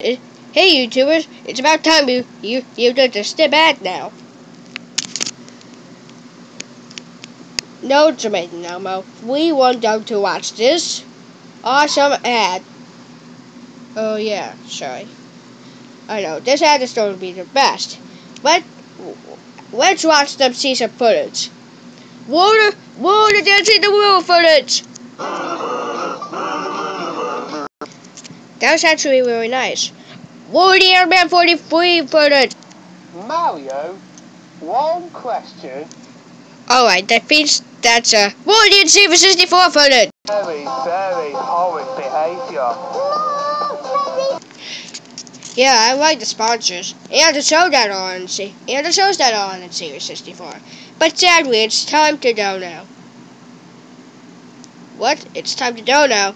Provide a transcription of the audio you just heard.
Hey YouTubers, it's about time you you you to step back now. No, Jermaine Elmo, we want them to watch this awesome ad. Oh yeah, sorry. I know this ad is going to be the best, but let's watch them see some footage. Water, water, dance in the world footage. That was actually really nice. Woody Airman 43 footage. Mario, one question. Alright, that means that's a Woody and Silver 64 footage. Very, very horrid behaviour. Yeah, I like the sponsors. And the show that on and the shows that on in Series 64. But sadly, it's time to go now. What? It's time to go now.